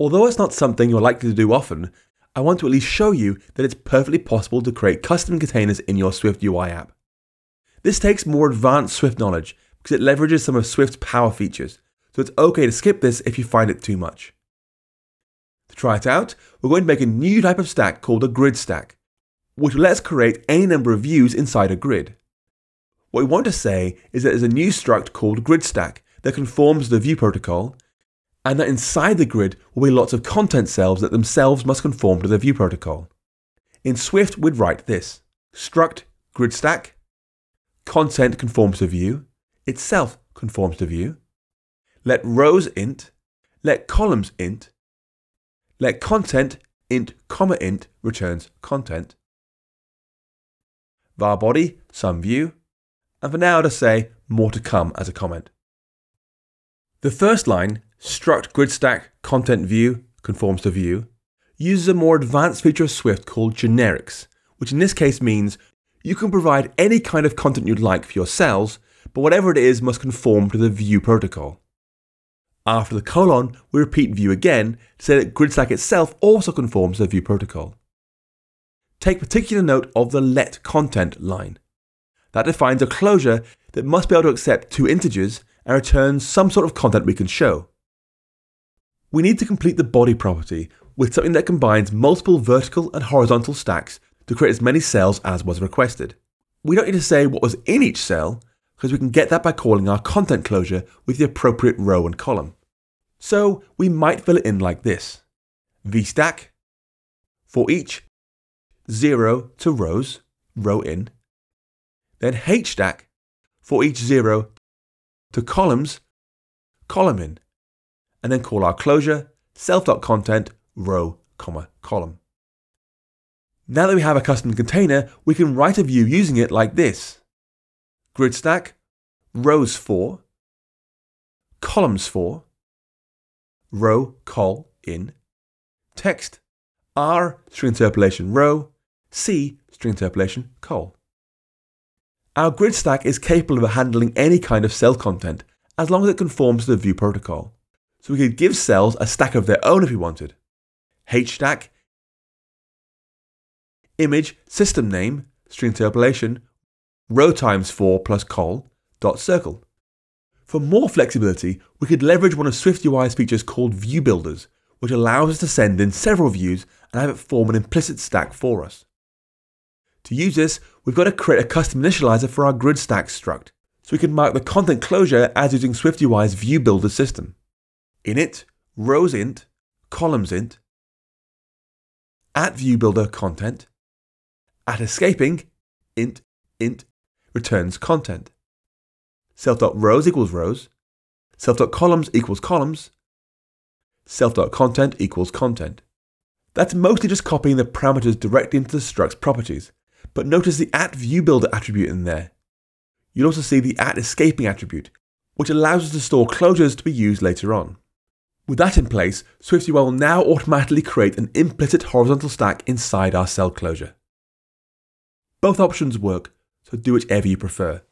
Although it's not something you're likely to do often, I want to at least show you that it's perfectly possible to create custom containers in your SwiftUI app. This takes more advanced Swift knowledge because it leverages some of Swift's power features, so it's okay to skip this if you find it too much. To try it out, we're going to make a new type of stack called a grid stack, which will let us create any number of views inside a grid. What we want to say is that there's a new struct called grid stack that conforms to the view protocol and that inside the grid will be lots of content cells that themselves must conform to the view protocol. In Swift, we'd write this. Struct grid stack, content conforms to view, itself conforms to view, let rows int, let columns int, let content int comma int returns content, var body some view, and for now to say more to come as a comment. The first line struct grid stack content view conforms to view uses a more advanced feature of Swift called generics, which in this case means you can provide any kind of content you'd like for your cells, but whatever it is must conform to the view protocol. After the colon, we repeat view again to say that GridStack itself also conforms to the view protocol. Take particular note of the let content line. That defines a closure that must be able to accept two integers and return some sort of content we can show we need to complete the body property with something that combines multiple vertical and horizontal stacks to create as many cells as was requested. We don't need to say what was in each cell, because we can get that by calling our content closure with the appropriate row and column. So we might fill it in like this. vstack for each 0 to rows, row in. Then hstack for each 0 to columns, column in and then call our closure self.content row, comma, column. Now that we have a custom container, we can write a view using it like this. Grid stack, rows for, columns for, row col in, text, r string interpolation row, c string interpolation col. Our grid stack is capable of handling any kind of cell content as long as it conforms to the view protocol. So we could give cells a stack of their own if we wanted. hstack, image, system name, string interpolation, row times 4 plus col, dot circle. For more flexibility, we could leverage one of SwiftUI's features called View Builders, which allows us to send in several views and have it form an implicit stack for us. To use this, we've got to create a custom initializer for our grid stack struct, so we can mark the content closure as using SwiftUI's View Builder system init, rows int, columns int, at view builder content, at escaping, int, int, returns content. Self.rows equals rows, self.columns equals columns, self.content equals content. That's mostly just copying the parameters directly into the struct's properties, but notice the at view builder attribute in there. You'll also see the at escaping attribute, which allows us to store closures to be used later on. With that in place, SwiftUI will now automatically create an implicit horizontal stack inside our cell closure. Both options work, so do whichever you prefer.